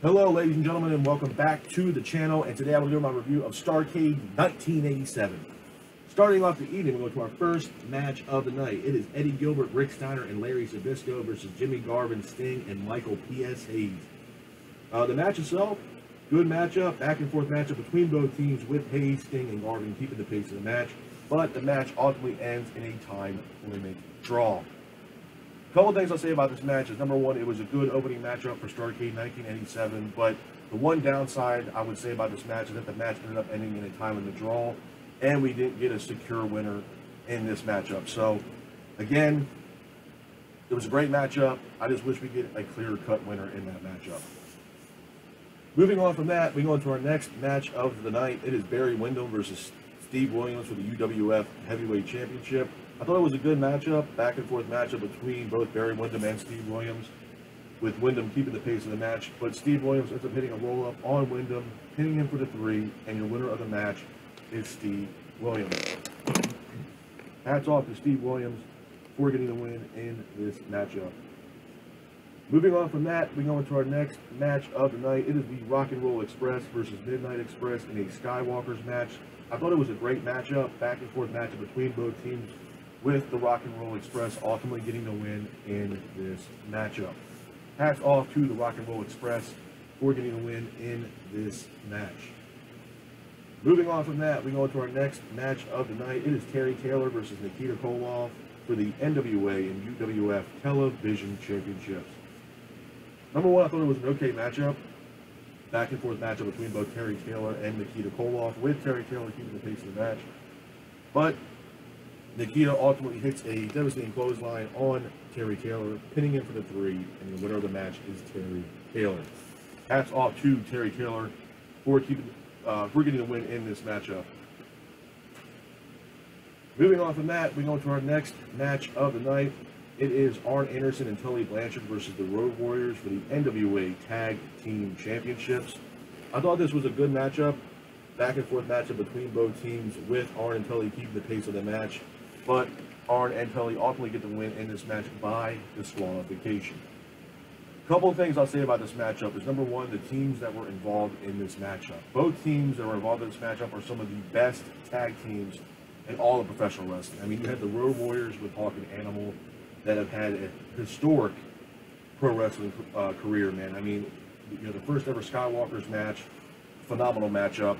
Hello, ladies and gentlemen, and welcome back to the channel. And today I will do my review of Starrcade 1987. Starting off the evening, we go to our first match of the night. It is Eddie Gilbert, Rick Steiner, and Larry Zbyszko versus Jimmy Garvin, Sting, and Michael P.S. Hayes. Uh, the match itself, good matchup, back and forth matchup between both teams with Hayes, Sting, and Garvin keeping the pace of the match. But the match ultimately ends in a time limit draw. A couple things I'll say about this match is number one, it was a good opening matchup for Starrcade 1987, but the one downside I would say about this match is that the match ended up ending in a time the draw and we didn't get a secure winner in this matchup. So, again, it was a great matchup. I just wish we get a clear-cut winner in that matchup. Moving on from that, we go into our next match of the night. It is Barry Windham versus Steve Williams for the UWF Heavyweight Championship. I thought it was a good matchup, back and forth matchup between both Barry Windham and Steve Williams, with Windham keeping the pace of the match. But Steve Williams ends up hitting a roll-up on Windham, hitting him for the three, and your winner of the match is Steve Williams. Hats off to Steve Williams for getting the win in this matchup. Moving on from that, we go into our next match of the night. It is the Rock and Roll Express versus Midnight Express in a Skywalkers match. I thought it was a great matchup, back and forth matchup between both teams, with the Rock and Roll Express ultimately getting the win in this matchup. Hats off to the Rock and Roll Express for getting the win in this match. Moving on from that, we go into our next match of the night. It is Terry Taylor versus Nikita Koloff for the NWA and UWF Television Championships. Number one, I thought it was an okay matchup. Back and forth matchup between both Terry Taylor and Nikita Koloff, with Terry Taylor keeping the pace of the match. But Nikita ultimately hits a devastating clothesline on Terry Taylor, pinning him for the three, and the winner of the match is Terry Taylor. Hats off to Terry Taylor for keeping uh, we're getting the win in this matchup. Moving on from that, we go to our next match of the night. It is Arn Anderson and Tully Blanchard versus the Road Warriors for the NWA Tag Team Championships. I thought this was a good matchup, back and forth matchup between both teams with Arn and Tully keeping the pace of the match, but Arn and Tully ultimately get the win in this match by disqualification A couple of things I'll say about this matchup is number one, the teams that were involved in this matchup. Both teams that were involved in this matchup are some of the best tag teams in all of professional wrestling. I mean, you had the Road Warriors with Hawk and Animal that have had a historic pro wrestling uh, career, man. I mean, you know, the first ever Skywalker's match, phenomenal matchup.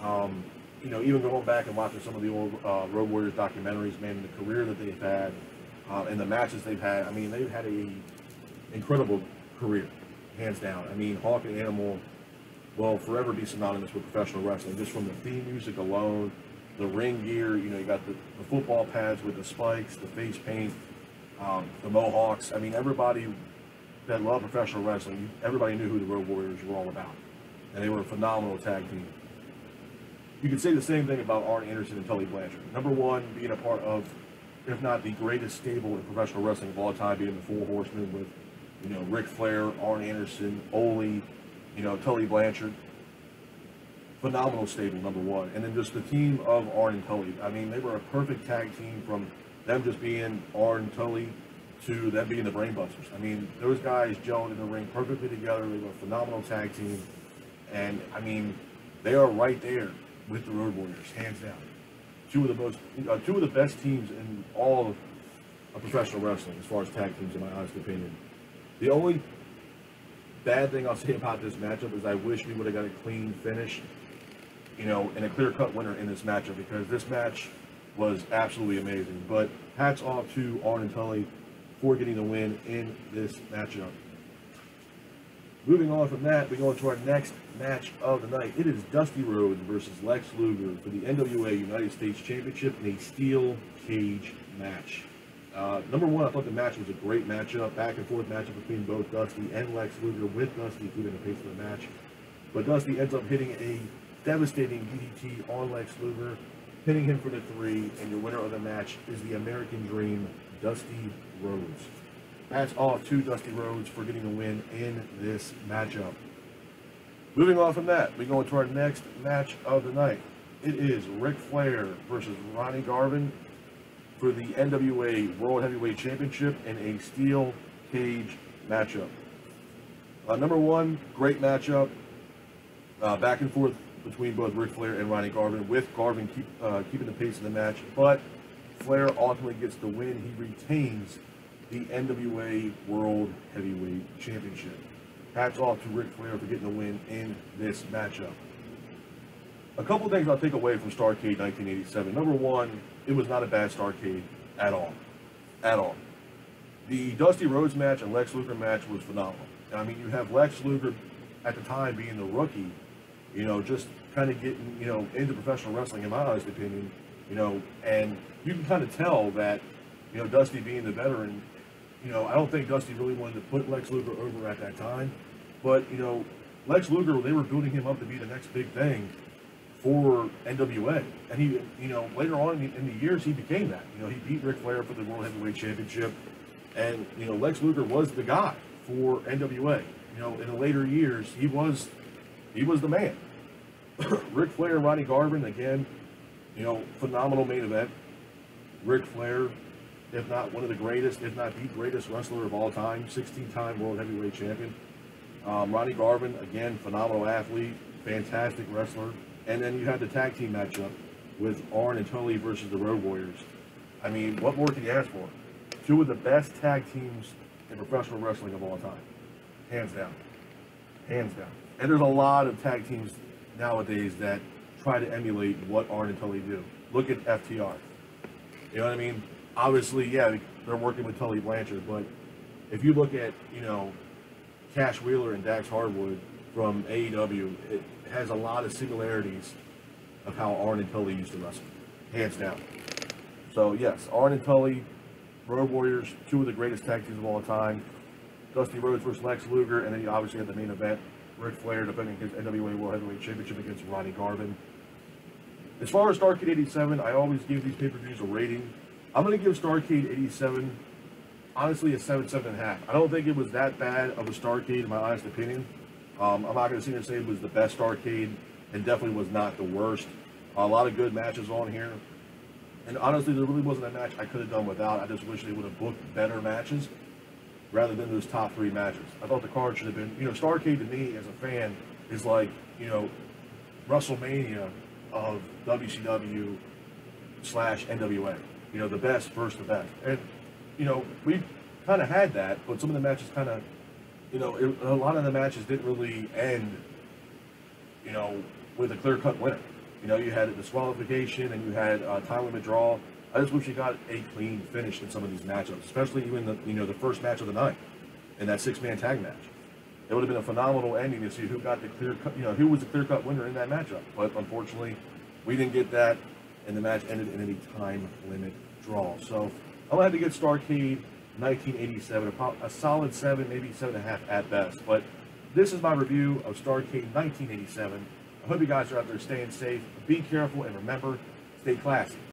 Um, you know, even going back and watching some of the old uh, Road Warriors documentaries, man, the career that they've had uh, and the matches they've had. I mean, they've had a incredible career, hands down. I mean, Hawk and Animal will forever be synonymous with professional wrestling, just from the theme music alone, the ring gear, you know, you got the, the football pads with the spikes, the face paint, um, the mohawks. I mean, everybody that loved professional wrestling, everybody knew who the Road Warriors were all about. And they were a phenomenal tag team. You could say the same thing about Arn Anderson and Tully Blanchard. Number one, being a part of, if not the greatest stable in professional wrestling of all time, being the Four Horsemen with you know, Ric Flair, Arn Anderson, Ole, you know, Tully Blanchard. Phenomenal stable, number one. And then just the team of Arn and Tully. I mean, they were a perfect tag team from them just being Arn and Tully to them being the Brainbusters. I mean, those guys gelled in the ring perfectly together. They were a phenomenal tag team. And, I mean, they are right there with the Road Warriors, hands down. Two of the most, uh, two of the best teams in all of, of professional wrestling, as far as tag teams, in my honest opinion. The only bad thing I'll say about this matchup is I wish we would have got a clean finish, you know, and a clear-cut winner in this matchup because this match was absolutely amazing. But hats off to Arn and Tully for getting the win in this matchup. Moving on from that, we go into our next match of the night. It is Dusty Rhodes versus Lex Luger for the NWA United States Championship in a steel cage match. Uh, number one, I thought the match was a great matchup, back and forth matchup between both Dusty and Lex Luger, with Dusty keeping the pace of the match. But Dusty ends up hitting a devastating DDT on Lex Luger, pinning him for the three, and your winner of the match is the American Dream, Dusty Rhodes. Hats off to Dusty Rhodes for getting a win in this matchup. Moving on from that, we go into our next match of the night. It is Ric Flair versus Ronnie Garvin for the NWA World Heavyweight Championship in a steel cage matchup. Uh, number one, great matchup. Uh, back and forth between both Ric Flair and Ronnie Garvin, with Garvin keep, uh, keeping the pace of the match. But Flair ultimately gets the win. He retains the NWA World Heavyweight Championship. Hats off to Ric Flair for getting the win in this matchup. A couple things I'll take away from Starrcade 1987. Number one, it was not a bad Starrcade at all. At all. The Dusty Rhodes match and Lex Luger match was phenomenal. I mean, you have Lex Luger at the time being the rookie, you know, just kind of getting, you know, into professional wrestling, in my honest opinion, you know, and you can kind of tell that, you know, Dusty being the veteran, you know, I don't think Dusty really wanted to put Lex Luger over at that time, but, you know, Lex Luger, they were building him up to be the next big thing for NWA. And he, you know, later on in the, in the years, he became that. You know, he beat Ric Flair for the World Heavyweight Championship. And, you know, Lex Luger was the guy for NWA. You know, in the later years, he was, he was the man. Ric Flair Ronnie Garvin, again, you know, phenomenal main event. Ric Flair, if not one of the greatest, if not the greatest wrestler of all time, 16-time World Heavyweight Champion. Um, Ronnie Garvin, again, phenomenal athlete, fantastic wrestler. And then you had the tag team matchup with Arn and Tully versus the Road Warriors. I mean, what more can you ask for? Two of the best tag teams in professional wrestling of all time. Hands down. Hands down. And there's a lot of tag teams nowadays that try to emulate what Arn and Tully do. Look at FTR. You know what I mean? Obviously, yeah, they're working with Tully Blanchard, but if you look at, you know, Cash Wheeler and Dax Harwood from AEW, it has a lot of similarities of how Arn and Tully used to wrestle. Hands down. So, yes, Arn and Tully, Road Warriors, two of the greatest tag teams of all time. Dusty Rhodes versus Lex Luger, and then you obviously had the main event, Ric Flair defending his NWA World Heavyweight Championship against Ronnie Garvin. As far as Starrcade 87, I always give these pay-per-views a rating. I'm going to give Starrcade 87, honestly, a 7, 7.5. I don't think it was that bad of a Starrcade, in my honest opinion. Um, I'm not going to sit here and say it was the best Starrcade, and definitely was not the worst. A lot of good matches on here. And honestly, there really wasn't a match I could have done without. I just wish they would have booked better matches rather than those top three matches. I thought the card should have been, you know, Starrcade to me as a fan is like, you know, WrestleMania of WCW slash NWA. You know, the best versus the best. And, you know, we kind of had that, but some of the matches kind of, you know, it, a lot of the matches didn't really end, you know, with a clear cut winner. You know, you had a disqualification and you had a time limit draw. I just wish you got a clean finish in some of these matchups, especially even the you know the first match of the night in that six man tag match. It would have been a phenomenal ending to see who got the clear cut, you know, who was the clear cut winner in that matchup. But unfortunately, we didn't get that, and the match ended in a time limit draw. So gonna have to get Starrcade 1987, a, a solid seven, maybe seven and a half at best. But this is my review of Starrcade 1987. I hope you guys are out there staying safe. Be careful and remember, stay classy.